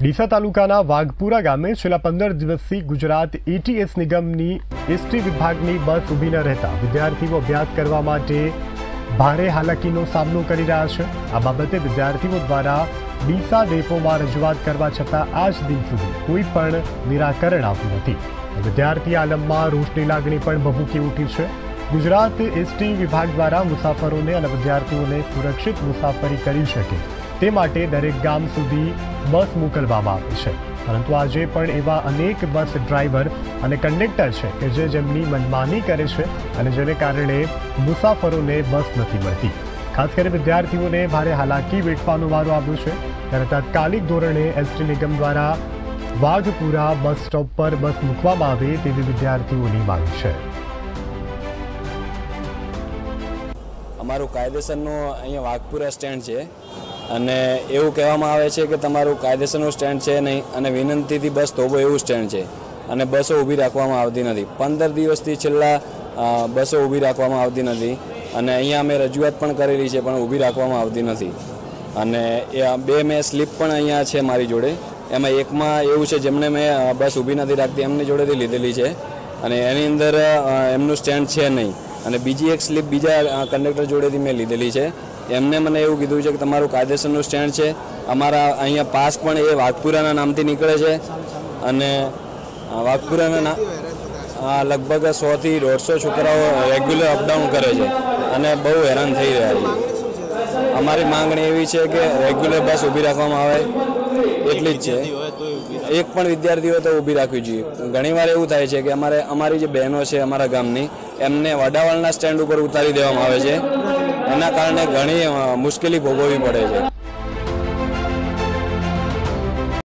ડીસા તાલુકાના વાઘપુરા ગામે છેલ્લા પંદર દિવસથી ગુજરાત એટીએસ નિગમની એસટી વિભાગની બસ ઊભી ન રહેતા વિદ્યાર્થીઓ અભ્યાસ કરવા માટે ભારે હાલાકીનો સામનો કરી રહ્યા છે. આ બાબતે વિદ્યાર્થીઓ દ્વારા ડીસા ડેપોમાં રજૂઆત કરવા છતાં આજ દિન સુધી કોઈ પણ નિરાકરણ આવ્યું નથી. વિદ્યાર્થી આલમમાં રોષની લાગણી પણ ભભૂકી ઉઠી છે. ગુજરાત એસટી વિભાગ દ્વારા મુસાફરોને અને વિદ્યાર્થીઓને સુરક્ષિત મુસાફરી કરી શકે તે માટે દરેક ગામ સુધી બસ મોકલવામાં આવે છે. પરંતુ આજે પણ એવા અનેક બસ ડ્રાઈવર અને કંડક્ટર છે કે જે જેમની મનમાની કરે છે અને જેને કારણે મુસાફરોને બસ નથી મળતી. ખાસ કરીને વિદ્યાર્થીઓને ભારે હાલાકી વેઠવાનો વારો આવ્યો છે. ત્યારે તાત્કાલિક ધોરણે એસટી નિગમ દ્વારા વાઘપુરા બસ સ્ટોપ પર બસ મૂકવામાં આવે તેવી વિદ્યાર્થીઓની માંગ છે. અમારું કાયદેસરનું અહીંયા વાઘપુરા સ્ટેન્ડ છે અને એવું કહેવામાં આવે છે કે તમારું કાયદેસરનું સ્ટેન્ડ છે નહીં અને વિનંતીથી બસ થોભો એવું સ્ટેન્ડ છે અને બસો ઊભી રાખવામાં આવતી નથી. પંદર દિવસથી છેલ્લા બસો ઊભી રાખવામાં આવતી નથી અને અહીંયા અમે રજૂઆત પણ કરેલી છે પણ ઊભી રાખવામાં આવતી નથી. અને એ બે મેં સ્લીપ પણ અહીંયા છે મારી જોડે. એમાં એકમાં એવું છે જેમણે મેં બસ ઊભી નથી રાખતી એમની જોડેથી લીધેલી છે અને એની અંદર એમનું સ્ટેન્ડ છે નહીં. અને બીજી એક સ્લીપ બીજા કંડક્ટર જોડેથી મેં લીધેલી છે. એમને મને એવું કીધું છે કે તમારું કાયદેસરનું સ્ટેન્ડ છે. અમારા અહીંયા પાસ પણ એ વાઘપુરાના નામથી નીકળે છે. અને વાઘપુરાના નામ લગભગ સોથી દોઢસો છોકરાઓ રેગ્યુલર અપડાઉન કરે છે. અને બહુ હેરાન થઈ રહ્યા છે. અમારી માંગણી એવી છે કે રેગ્યુલર બસ ઊભી રાખવામાં આવે. એટલી જ છે. એક પણ વિદ્યાર્થી હોય તો ઊભી રાખવી જોઈએ. ઘણીવાર એવું થાય છે કે અમારે અમારી જે બહેનો છે અમારા ગામની એમને વડાવાળના સ્ટેન્ડ ઉપર ઉતારી દેવામાં આવે છે. એના કારણે ઘણી મુશ્કેલી ભોગવવી પડે છે.